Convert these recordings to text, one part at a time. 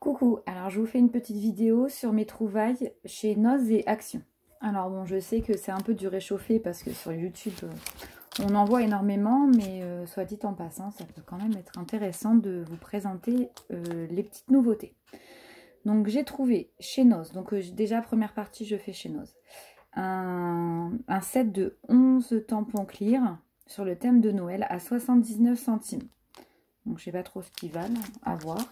Coucou, alors je vous fais une petite vidéo sur mes trouvailles chez Noz et Action. Alors bon, je sais que c'est un peu du réchauffé parce que sur YouTube, euh, on en voit énormément, mais euh, soit dit en passant, ça peut quand même être intéressant de vous présenter euh, les petites nouveautés. Donc j'ai trouvé chez Noz, donc déjà première partie je fais chez Noz, un, set de 11 tampons clear sur le thème de Noël à 79 centimes. Donc je sais pas trop ce qu'ils valent, à voir.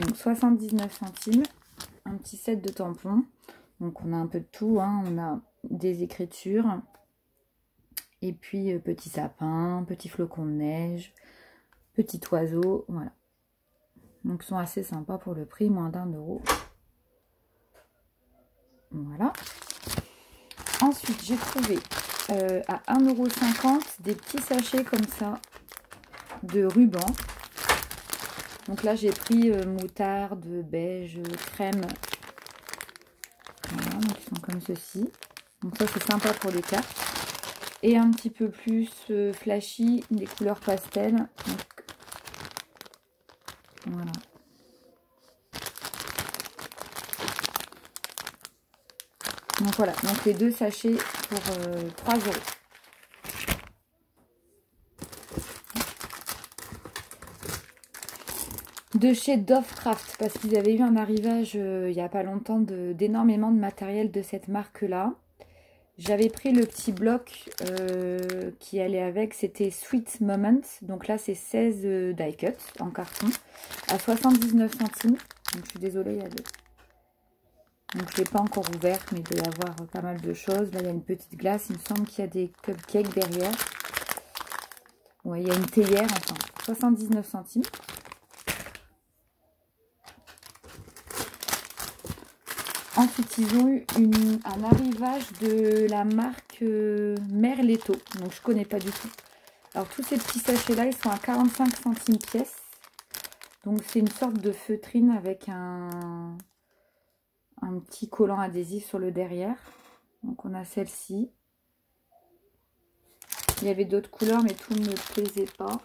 Donc 79 centimes, un petit set de tampons. Donc on a un peu de tout, hein. on a des écritures, et puis euh, petit sapin, petit flocon de neige, petit oiseau, voilà. Donc ils sont assez sympas pour le prix, moins d'un euro. Voilà. Ensuite j'ai trouvé euh, à 1,50€ des petits sachets comme ça de ruban. Donc là, j'ai pris euh, moutarde, beige, crème. Voilà, donc ils sont comme ceci. Donc ça, c'est sympa pour les cartes. Et un petit peu plus euh, flashy, des couleurs pastel. Voilà. Donc voilà, donc les deux sachets pour 3 euros. De chez Dovecraft parce qu'ils avaient eu un arrivage euh, il n'y a pas longtemps d'énormément de, matériel de cette marque là. J'avais pris le petit bloc euh, qui allait avec, c'était Sweet Moments. Donc là c'est 16 euh, die cut en carton à 79 centimes. Donc je suis désolée, il y a Donc je ne l'ai pas encore ouvert, mais il doit y avoir pas mal de choses. Là il y a une petite glace, il me semble qu'il y a des cupcakes derrière. Ouais, il y a une théière, enfin, 79 centimes. Ils ont eu un arrivage de la marque euh, Merletto. Donc, je connais pas du tout. Alors, tous ces petits sachets-là, ils sont à 45 centimes pièce. Donc, c'est une sorte de feutrine avec un, un petit collant adhésif sur le derrière. Donc, on a celle-ci. Il y avait d'autres couleurs, mais tout ne me plaisait pas.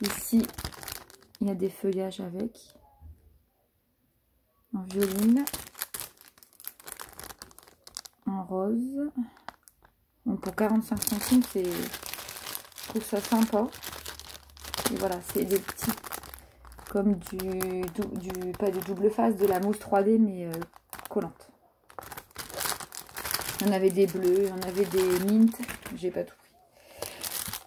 Ici, il y a des feuillages avec violine, en rose. pour 45 centimes, c'est, je trouve ça sympa. Et voilà, c'est des petits, comme du, du, pas du double face, de la mousse 3D, mais euh, collante. On avait des bleus, on avait des mint, j'ai pas tout pris.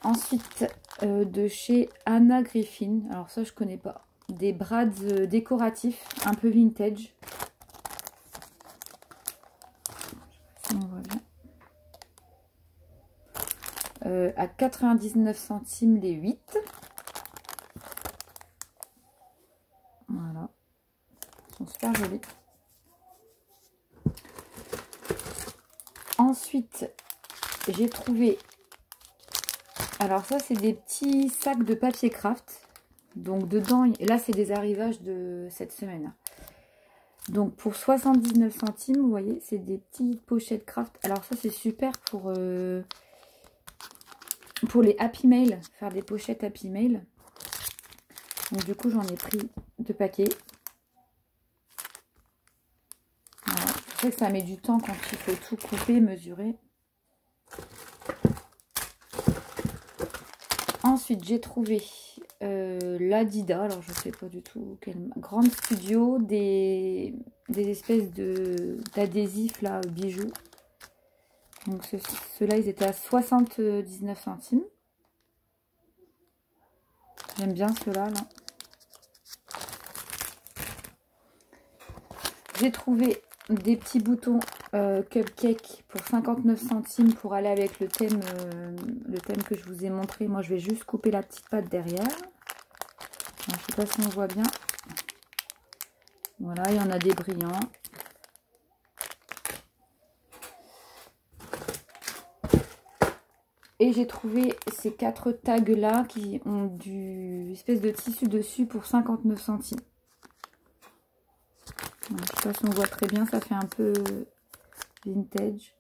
Ensuite, euh, de chez Anna Griffin, alors ça je connais pas des brads décoratifs, un peu vintage. Euh, à 99 centimes les 8. Voilà. Ils sont super jolis. Ensuite, j'ai trouvé... Alors ça, c'est des petits sacs de papier craft. Donc dedans, là c'est des arrivages de cette semaine. Donc pour 79 centimes, vous voyez, c'est des petites pochettes craft. Alors ça c'est super pour, euh, pour les Happy Mail, faire des pochettes Happy Mail. Donc du coup j'en ai pris deux paquets. Voilà. Je que ça met du temps quand il faut tout couper, mesurer. Ensuite j'ai trouvé euh, l'Adida, alors je sais pas du tout quelle grande studio, des, des espèces de d'adhésifs là, bijoux. Donc ceux-là, ils étaient à 79 centimes. J'aime bien ceux-là. Là. J'ai trouvé des petits boutons euh, cupcake pour 59 centimes pour aller avec le thème, euh, le thème que je vous ai montré. Moi, je vais juste couper la petite patte derrière. Je ne sais pas si on voit bien. Voilà, il y en a des brillants. Et j'ai trouvé ces quatre tags là qui ont du espèce de tissu dessus pour 59 centimes. Je sais pas si on voit très bien, ça fait un peu vintage.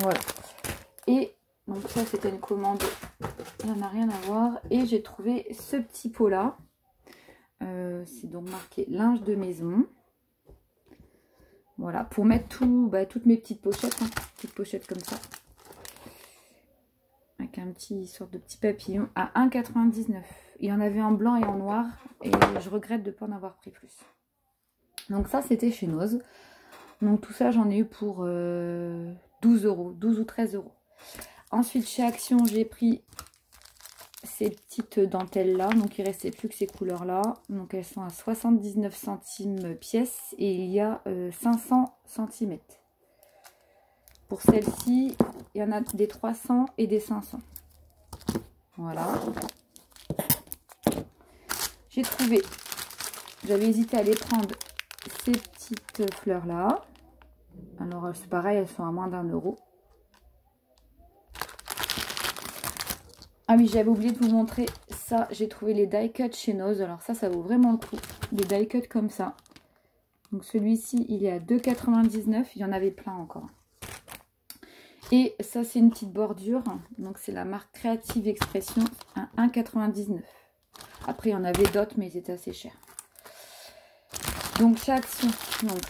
Voilà. Et donc ça c'était une commande, ça n'a rien à voir. Et j'ai trouvé ce petit pot là. Euh, c'est donc marqué linge de maison. Voilà, pour mettre tout, bah, toutes mes petites pochettes, hein, petites pochettes comme ça. Avec un petit sorte de petit papillon à 1,99. Il y en avait en blanc et en noir. Et je regrette de ne pas en avoir pris plus. Donc ça, c'était chez Noz. Donc tout ça, j'en ai eu pour 12 euh, euros, 12 ou 13 euros. Ensuite, chez Action, j'ai pris petites dentelles là. Donc il restait plus que ces couleurs là. Donc elles sont à 79 centimes pièce et il y a 500 euh, cm. Pour celle-ci, il y en a des 300 et des 500. Voilà. J'ai trouvé, j'avais hésité à les prendre ces petites fleurs là. Alors c'est pareil, elles sont à moins d'un euro. Ah oui, j'avais oublié de vous montrer ça. J'ai trouvé les die cut chez Nose. Alors ça, ça vaut vraiment le coup. Des die cut comme ça. Donc celui-ci, il est à 2,99. Il y en avait plein encore. Et ça, c'est une petite bordure. Donc c'est la marque Creative Expression à 1,99. Après, il y en avait d'autres, mais ils étaient assez chers. Donc chez Action,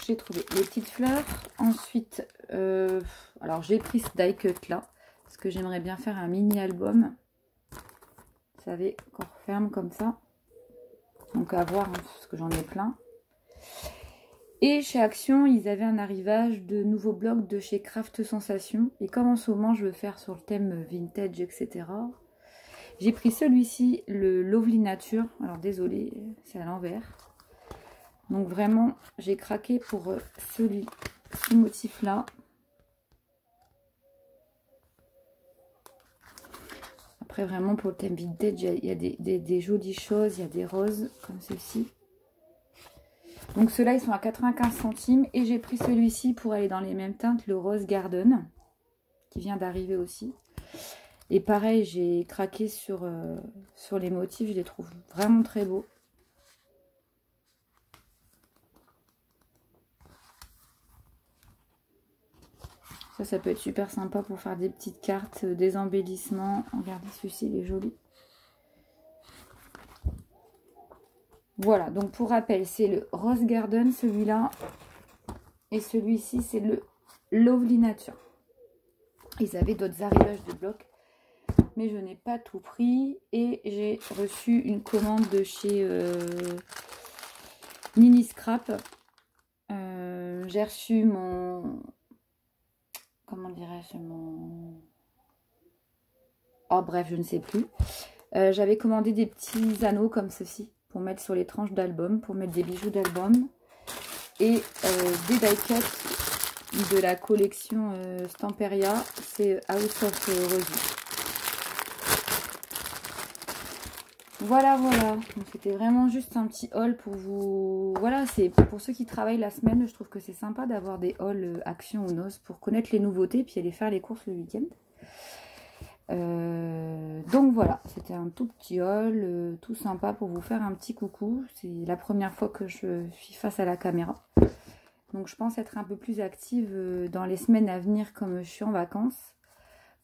j'ai trouvé les petites fleurs. Ensuite, euh, alors j'ai pris ce die cut là. Parce que j'aimerais bien faire un mini album vous savez, qu'on referme comme ça. Donc à voir, hein, parce que j'en ai plein. Et chez Action, ils avaient un arrivage de nouveaux blocs de chez Craft Sensation. Et comme en ce moment, je veux faire sur le thème vintage, etc. J'ai pris celui-ci, le Lovely Nature. Alors désolé, c'est à l'envers. Donc vraiment, j'ai craqué pour euh, celui, ce motif-là. Après, vraiment, pour le thème vintage, il y a, des, jolies choses. Il y a des roses comme ceci. Donc, ceux-là, ils sont à 95 centimes. Et j'ai pris celui-ci pour aller dans les mêmes teintes, le Rose Garden, qui vient d'arriver aussi. Et pareil, j'ai craqué sur, euh, sur les motifs. Je les trouve vraiment très beaux. Ça, peut être super sympa pour faire des petites cartes, euh, des embellissements. Regardez, celui-ci, il est joli. Voilà, donc pour rappel, c'est le Rose Garden, celui-là. Et celui-ci, c'est le Lovely Nature. Ils avaient d'autres arrivages de blocs, mais je n'ai pas tout pris. Et j'ai reçu une commande de chez euh, Mini Scrap. Euh, j'ai reçu mon, comment dirais-je, mon... Oh bref, je ne sais plus. Euh, j'avais commandé des petits anneaux comme ceci pour mettre sur les tranches d'album, pour mettre des bijoux d'album. Et euh, des die de la collection euh, Stamperia, c'est House of Rosy. Voilà, voilà. C'était vraiment juste un petit haul pour vous. Voilà, c'est pour ceux qui travaillent la semaine, je trouve que c'est sympa d'avoir des hauls euh, action ou noces pour connaître les nouveautés puis aller faire les courses le week-end. Euh, donc voilà, c'était un tout petit haul, euh, tout sympa pour vous faire un petit coucou. C'est la première fois que je suis face à la caméra. Donc je pense être un peu plus active dans les semaines à venir comme je suis en vacances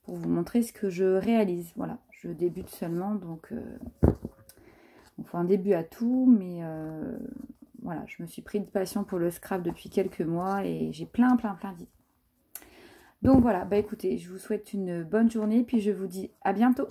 pour vous montrer ce que je réalise. Voilà, je débute seulement, donc on fait un début à tout, mais euh, voilà, je me suis pris de passion pour le scrap depuis quelques mois et j'ai plein, plein, plein d'idées. Donc voilà, bah écoutez, je vous souhaite une bonne journée, puis je vous dis à bientôt